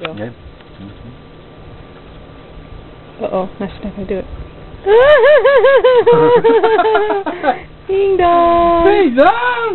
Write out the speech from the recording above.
Go. Yeah. Mm -hmm. Uh-oh, next time I do it. Ding dong! Ding dong!